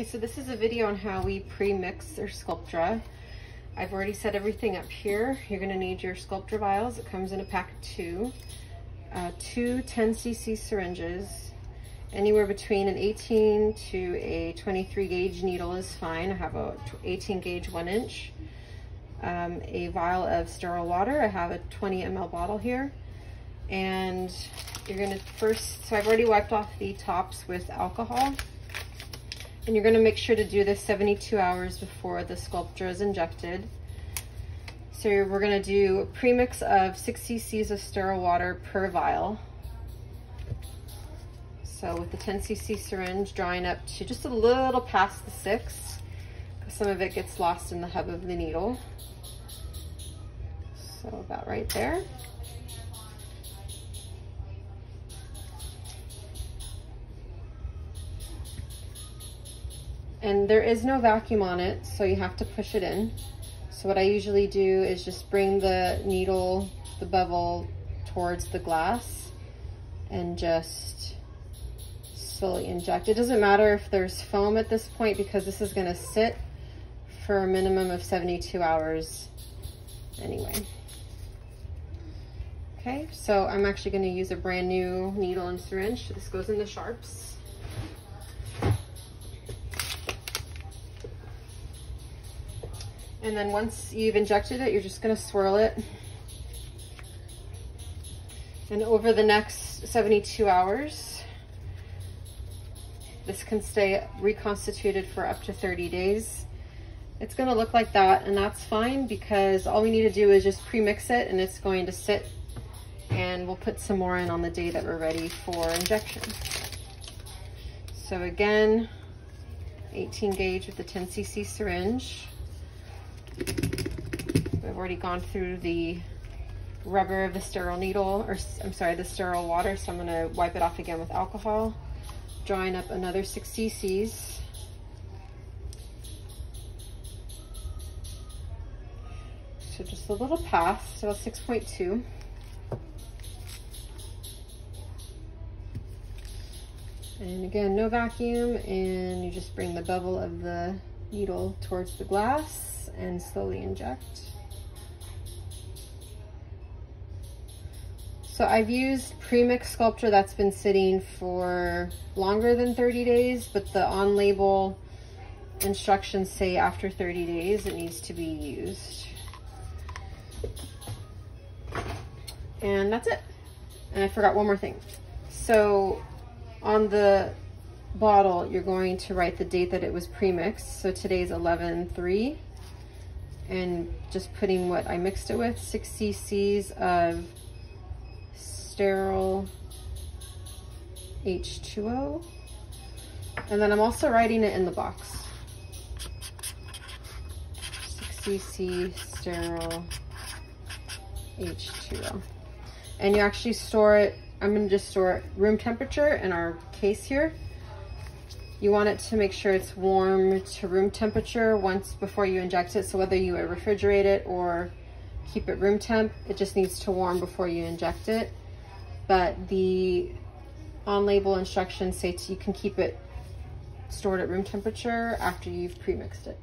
Okay, so this is a video on how we pre-mix our Sculptra. I've already set everything up here. You're gonna need your Sculptra vials. It comes in a pack of two. Uh, two 10cc syringes. Anywhere between an 18 to a 23 gauge needle is fine. I have a 18 gauge one inch. Um, a vial of sterile water. I have a 20 ml bottle here. And you're gonna first, so I've already wiped off the tops with alcohol. And you're gonna make sure to do this 72 hours before the Sculptra is injected. So we're gonna do a premix of six cc's of sterile water per vial. So with the 10 cc syringe drawing up to just a little past the six, because some of it gets lost in the hub of the needle. So about right there. And there is no vacuum on it, so you have to push it in. So what I usually do is just bring the needle, the bevel towards the glass and just slowly inject. It doesn't matter if there's foam at this point because this is gonna sit for a minimum of 72 hours anyway. Okay, so I'm actually gonna use a brand new needle and syringe. This goes in the sharps. And then once you've injected it, you're just gonna swirl it. And over the next 72 hours, this can stay reconstituted for up to 30 days. It's gonna look like that and that's fine because all we need to do is just pre-mix it and it's going to sit and we'll put some more in on the day that we're ready for injection. So again, 18 gauge with the 10 cc syringe. Already gone through the rubber of the sterile needle, or I'm sorry, the sterile water, so I'm gonna wipe it off again with alcohol, drawing up another six cc's. So just a little pass, so 6.2. And again, no vacuum, and you just bring the bevel of the needle towards the glass and slowly inject. So I've used premix Sculptra that's been sitting for longer than 30 days, but the on-label instructions say after 30 days it needs to be used. And that's it. And I forgot one more thing. So on the bottle, you're going to write the date that it was pre-mixed. So today's 11-3. And just putting what I mixed it with, 6 cc's of sterile H2O. And then I'm also writing it in the box. 6 cc sterile H2O. And you actually store it, I'm gonna just store it room temperature in our case here. You want it to make sure it's warm to room temperature once before you inject it. So whether you refrigerate it or keep it room temp, it just needs to warm before you inject it. But the on-label instructions say you can keep it stored at room temperature after you've pre-mixed it.